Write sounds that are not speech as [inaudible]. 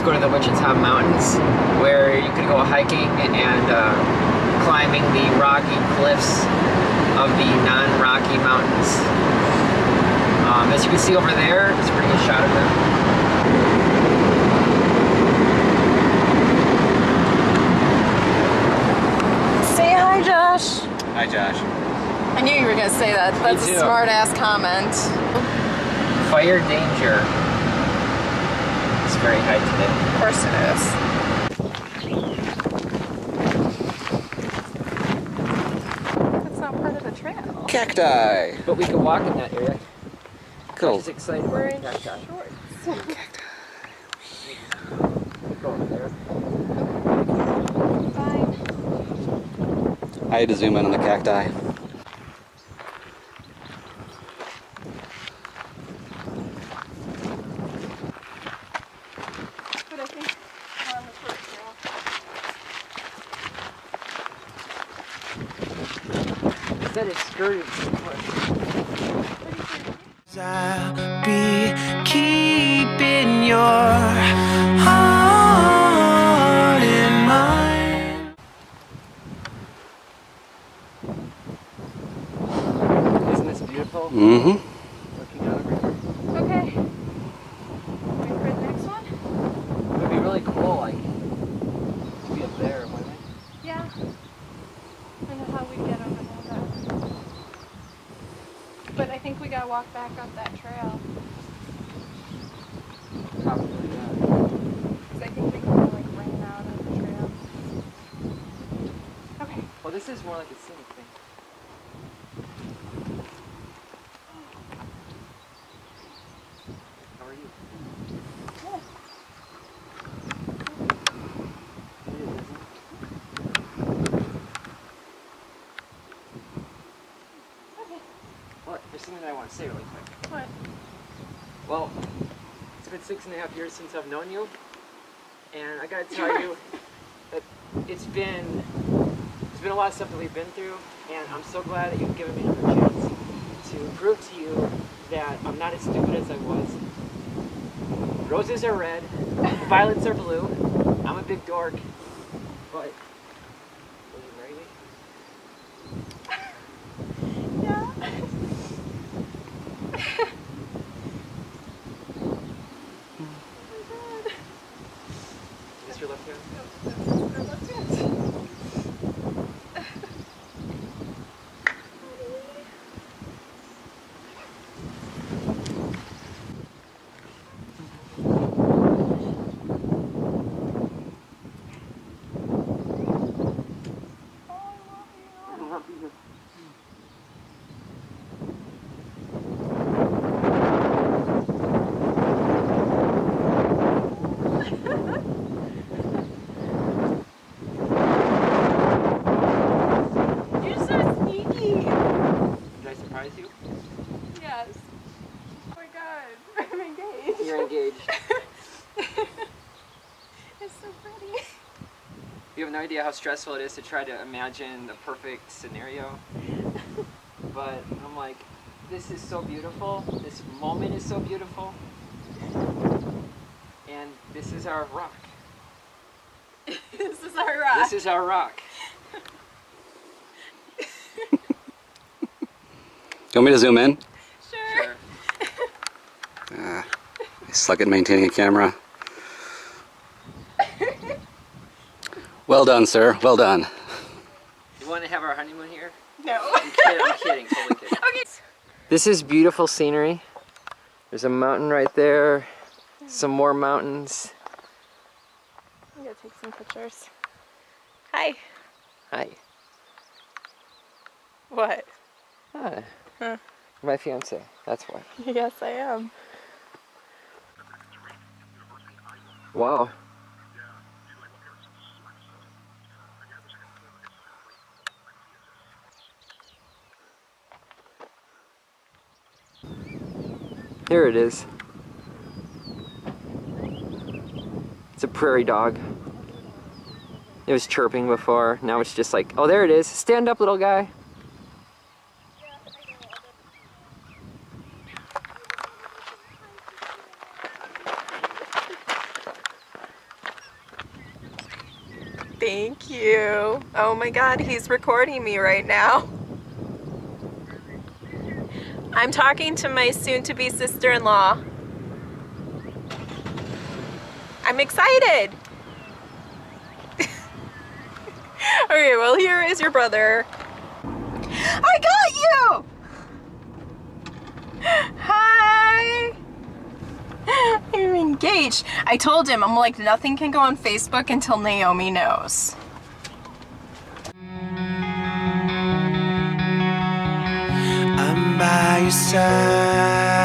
are about to go to the Wichita Mountains, where you could go hiking and uh, climbing the rocky cliffs of the non-rocky mountains. Um, as you can see over there, it's a pretty good shot of them. Say hi, Josh. Hi, Josh. I knew you were going to say that. That's a smart ass comment. Fire danger. It's very high today. Of course it is. That's not part of the trail. Cacti. But we could walk in that area. Cool. Just excited We're about in cacti. shorts. Go over there. Fine. I had to zoom in on the cacti. But I think we're on the short trail. Instead it skirted. I'll be keeping your heart in mine. Isn't this beautiful? Mm-hmm. Looking out over here. Okay. Ready for the next one? It would be really cool, like, to be up there, wouldn't it? Yeah. I know how we get over there. But I think we gotta walk back up that trail. Probably, yeah. Because I think we can like ran out of the trail. Okay. Well, this is more like a scenic thing. How are you? It is, isn't it? Okay. What? There's something that I want to say really quick. What? Well, it's been six and a half years since I've known you, and I gotta tell [laughs] you that it's been it's been a lot of stuff that we've been through, and I'm so glad that you've given me another chance to prove to you that I'm not as stupid as I was. Roses are red, violets are blue. I'm a big dork, but will you marry me? Yeah. Is this your left hand? I love you. You're so sneaky. Did I surprise you? Yes. Oh my god. [laughs] I'm engaged. You're engaged. [laughs] it's so pretty. You have no idea how stressful it is to try to imagine the perfect scenario. [laughs] But I'm like, this is so beautiful. This moment is so beautiful. And this is our rock. this is our rock. This is our rock. You want me to zoom in? sure. Sure. Uh, I suck at maintaining a camera. Well done, sir. Well done. You want to have our honeymoon here? No. I'm kidding. I'm kidding. Totally kidding. [laughs] okay. This is beautiful scenery. There's a mountain right there. Some more mountains. I'm gonna take some pictures. Hi. Hi. What? Hi. Huh. My fiance. That's why. [laughs] Yes, I am. Wow. Here it is. It's a prairie dog. It was chirping before. Now it's just like, oh, there it is. Stand up, little guy. Thank you. Oh my god, he's recording me right now. I'm talking to my soon to be sister in law. I'm excited. [laughs] okay, well, here is your brother. I got you! [gasps] Hi! Engaged. I told him, I'm like, nothing can go on Facebook until Naomi knows. I'm by your side.